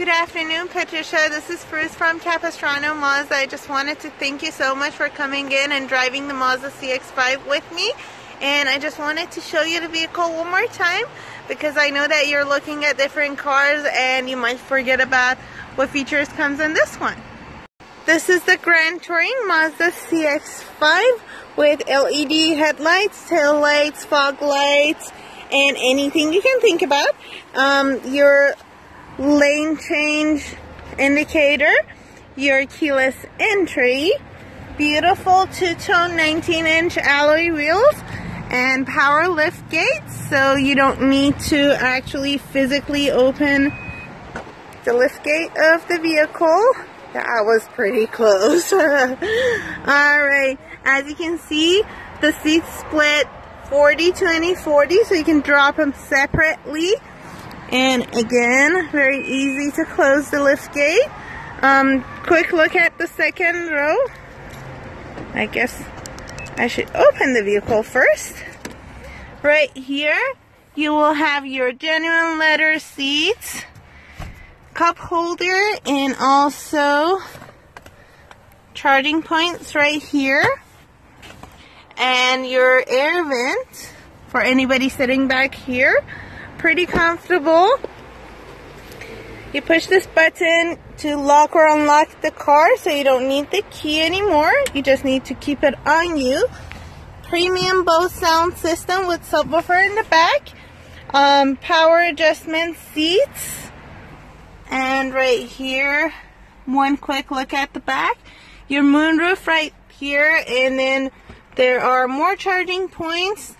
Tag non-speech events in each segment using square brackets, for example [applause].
Good afternoon, Patricia. This is Forouz from Capistrano Mazda. I just wanted to thank you so much for coming in and driving the Mazda CX-5 with me. And I just wanted to show you the vehicle one more time because I know that you're looking at different cars and you might forget about what features comes in this one. This is the Grand Touring Mazda CX-5 with LED headlights, tail lights, fog lights, and anything you can think about. Um, your lane change indicator, your keyless entry, beautiful two-tone 19-inch alloy wheels, and power lift gates, so you don't need to actually physically open the lift gate of the vehicle. That was pretty close. [laughs] Alright, as you can see, the seats split 40, 20, 40, so you can drop them separately and again, very easy to close the lift gate. Um, quick look at the second row. I guess I should open the vehicle first. Right here, you will have your genuine leather seats, cup holder, and also charging points right here. And your air vent for anybody sitting back here pretty comfortable. You push this button to lock or unlock the car so you don't need the key anymore. You just need to keep it on you. Premium Bose sound system with subwoofer in the back. Um, power adjustment seats. And right here, one quick look at the back. Your moonroof right here and then there are more charging points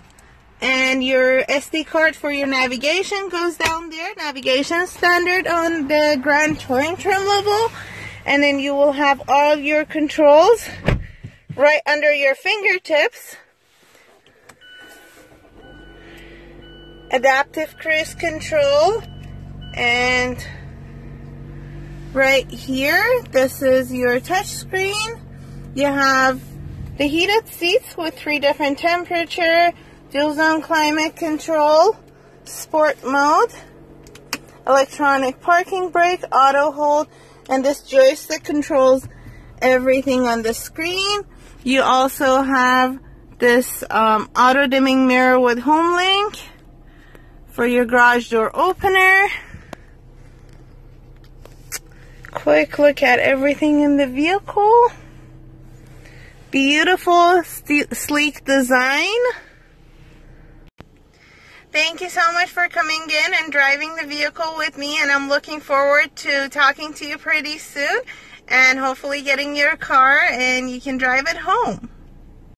and your SD card for your navigation goes down there. Navigation standard on the Grand Touring trim level. And then you will have all your controls right under your fingertips. Adaptive cruise control. And right here, this is your touchscreen. You have the heated seats with three different temperature dual zone climate control, sport mode, electronic parking brake, auto hold, and this joystick controls everything on the screen. You also have this um, auto dimming mirror with home link for your garage door opener. Quick look at everything in the vehicle. Beautiful, sleek design. Thank you so much for coming in and driving the vehicle with me and I'm looking forward to talking to you pretty soon and hopefully getting your car and you can drive it home.